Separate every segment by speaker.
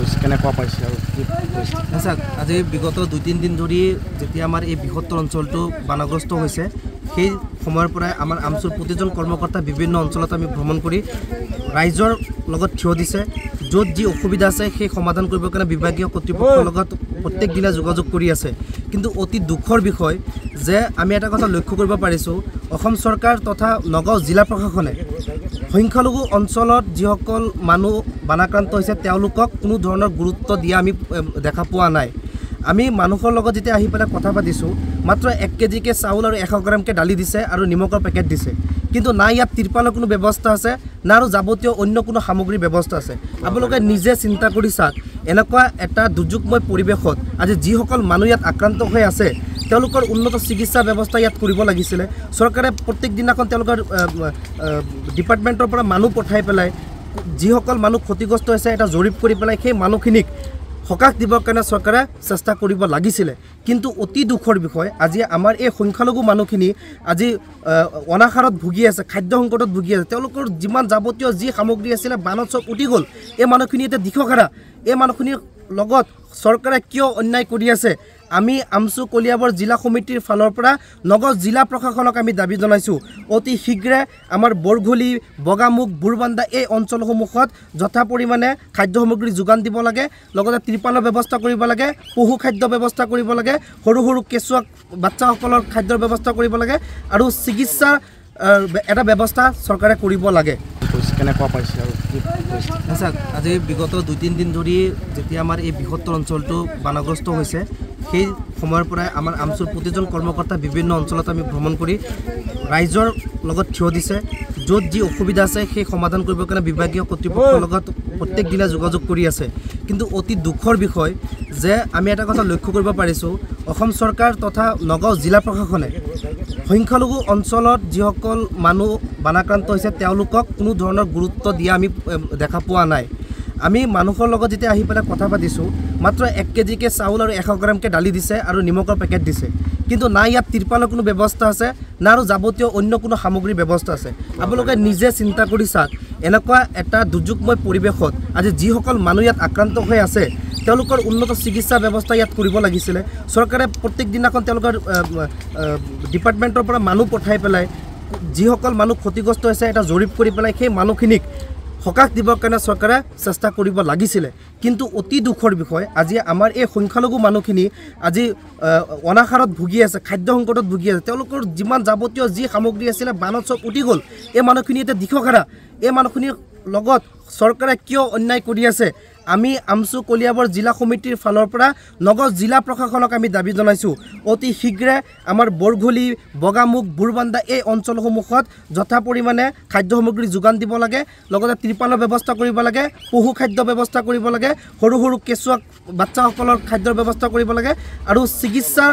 Speaker 1: হৈছে কেনেকুৱা পাইছে আৰু কি
Speaker 2: আচ্ছা আজি বিগত দুই তিনিদিন ধৰি যেতিয়া আমাৰ এই বৃহত্তৰ অঞ্চলটো বানগ্ৰস্ত হৈছে সেই সময়ৰ পৰাই আমাৰ আমচুৰ প্ৰতিজন কৰ্মকৰ্তা বিভিন্ন অঞ্চলত আমি ভ্ৰমণ কৰি ৰাইজৰ লগত থিয় দিছে য'ত যি অসুবিধা আছে সেই সমাধান কৰিবৰ কাৰণে বিভাগীয় কৰ্তৃপক্ষৰ লগত প্ৰত্যেক দিনা যোগাযোগ কৰি আছে। কিন্তু অতি দুখৰ বিষয় যে আমি এটা কথা লক্ষ্য কৰিব পাৰিছোঁ অসম চৰকাৰ তথা নগাঁও জিলা প্ৰশাসনে সংখ্যালঘু অঞ্চলত যিসকল মানুহ বানাক্ৰান্ত হৈছে তেওঁলোকক কোনো ধৰণৰ গুৰুত্ব দিয়া আমি দেখা পোৱা নাই। আমি মানুহৰ লগত যেতিয়া আহি পেলাই কথা পাতিছোঁ মাত্ৰ এক কেজিকৈ চাউল আৰু এশ গ্ৰামকৈ দালি দিছে আৰু নিমখৰ পেকেট দিছে। কিন্তু না ইয়াত তিৰপালৰ কোনো ব্যৱস্থা আছে না আৰু যাৱতীয় অন্য কোনো সামগ্ৰীৰ ব্যৱস্থা আছে। আপোনালোকে নিজে চিন্তা কৰি চাওক এনেকুৱা এটা দুৰ্যোগময় পৰিৱেশত আজি যিসকল মানুহ ইয়াত আক্ৰান্ত হৈ আছে তেওঁলোকৰ উন্নত চিকিৎসা ব্যৱস্থা ইয়াত কৰিব লাগিছিলে। চৰকাৰে প্ৰত্যেক দিনাখন তেওঁলোকৰ ডিপাৰ্টমেণ্টৰ পৰা মানুহ পঠাই পেলাই যিসকল মানুহ ক্ষতিগ্ৰস্ত হৈছে এটা জৰীপ কৰি পেলাই সেই মানুহখিনিক সকাহ দিবৰ কাৰণে চৰকাৰে চেষ্টা কৰিব লাগিছিলে। কিন্তু অতি দুখৰ বিষয় আজি আমাৰ এই সংখ্যালঘু মানুহখিনি আজি অনাহাৰত ভুগি আছে খাদ্য সংকটত ভুগি আছে। তেওঁলোকৰ যিমান যাৱতীয় যি সামগ্ৰী আছিলে বানত চব উটি গ'ল। এই মানুহখিনি এতিয়া দিশহাৰা এই মানুহখিনিৰ লগত চৰকাৰে কিয় অন্যায় কৰি আছে? আমি আমচু কলিয়াবৰ জিলা সমিতিৰ ফালৰ পৰা নগাঁও জিলা প্ৰশাসনক আমি দাবী জনাইছোঁ। অতি শীঘ্ৰে আমাৰ বৰঘুলি বগামুখ বুৰবান্দা এই অঞ্চলসমূহত যথা পৰিমাণে খাদ্য সামগ্ৰী যোগান দিব লাগে লগতে ত্ৰিপালৰ ব্যৱস্থা কৰিব লাগে পশু খাদ্য ব্যৱস্থা কৰিব লাগে সৰু সৰু কেঁচুৱা বাচ্চাসকলৰ খাদ্যৰ ব্যৱস্থা কৰিব লাগে আৰু চিকিৎসাৰ আহ, এটা ব্যৱস্থা চৰকাৰে কৰিব লাগে।
Speaker 1: কেনেকুৱা পাইছে আৰু
Speaker 2: আচ্ছা আজি বিগত দুই তিনিদিন ধৰি যেতিয়া আমাৰ এই বৃহত্তৰ অঞ্চলটো বানগ্ৰস্ত হৈছে সেই সময়ৰ পৰাই আমাৰ আমচুৰ প্ৰতিজন কৰ্মকৰ্তা বিভিন্ন অঞ্চলত আমি ভ্ৰমণ কৰি ৰাইজৰ লগত থিয় দিছে য'ত যি অসুবিধা আছে সেই সমাধান কৰিবৰ কাৰণে বিভাগীয় কৰ্তৃপক্ষৰ লগত প্ৰত্যেক দিনা যোগাযোগ কৰি আছে। কিন্তু অতি দুখৰ বিষয় যে আমি এটা কথা লক্ষ্য কৰিব পাৰিছোঁ অসম চৰকাৰ তথা নগাঁও জিলা প্ৰশাসনে সংখ্যালঘু অঞ্চলত যিসকল মানুহ বানাক্ৰান্ত হৈছে তেওঁলোকক কোনো ধৰণৰ গুৰুত্ব দিয়া আমি দেখা পোৱা নাই। আমি মানুহৰ লগত যেতিয়া আহি পেলাই কথা পাতিছোঁ মাত্ৰ এক কেজিকৈ চাউল আৰু এশ গ্ৰামকৈ দালি দিছে আৰু নিমখৰ পেকেট দিছে। কিন্তু না ইয়াত তিৰপালৰ কোনো ব্যৱস্থা আছে না আৰু যাৱতীয় অন্য কোনো সামগ্ৰীৰ ব্যৱস্থা আছে। আপোনালোকে নিজে চিন্তা কৰি চাওক এনেকুৱা এটা দুৰ্যোগময় পৰিৱেশত আজি যিসকল মানুহ ইয়াত আক্ৰান্ত হৈ আছে তেওঁলোকৰ উন্নত চিকিৎসা ব্যৱস্থা ইয়াত কৰিব লাগিছিলে। চৰকাৰে প্ৰত্যেক দিনাখন তেওঁলোকৰ ডিপাৰ্টমেণ্টৰ পৰা মানুহ পঠাই পেলাই যিসকল মানুহ ক্ষতিগ্ৰস্ত হৈছে এটা জৰীপ কৰি পেলাই সেই মানুহখিনিক সকাহ দিবৰ কাৰণে চৰকাৰে চেষ্টা কৰিব লাগিছিলে। কিন্তু অতি দুখৰ বিষয় আজি আমাৰ এই সংখ্যালঘু মানুহখিনি আজি অনাহাৰত ভুগি আছে খাদ্য সংকটত ভুগি আছে। তেওঁলোকৰ যিমান যাৱতীয় যি সামগ্ৰী আছিলে বানত চব উটি গ'ল। এই মানুহখিনি এতিয়া দিশহাৰা এই মানুহখিনিৰ লগত চৰকাৰে কিয় অন্যায় কৰি আছে? আমি আমচু কলিয়াবৰ জিলা সমিতিৰ ফালৰ পৰা নগাঁও জিলা প্ৰশাসনক আমি দাবী জনাইছোঁ। অতি শীঘ্ৰে আমাৰ বৰঘুলি বগামুখ বুৰবান্দা এই অঞ্চলসমূহত যথা পৰিমাণে খাদ্য সামগ্ৰী যোগান দিব লাগে লগতে ত্ৰিপালৰ ব্যৱস্থা কৰিব লাগে পশু খাদ্য ব্যৱস্থা কৰিব লাগে সৰু সৰু কেঁচুৱা বাচ্চাসকলৰ খাদ্যৰ ব্যৱস্থা কৰিব লাগে আৰু চিকিৎসাৰ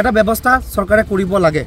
Speaker 2: এটা ব্যৱস্থা চৰকাৰে কৰিব লাগে।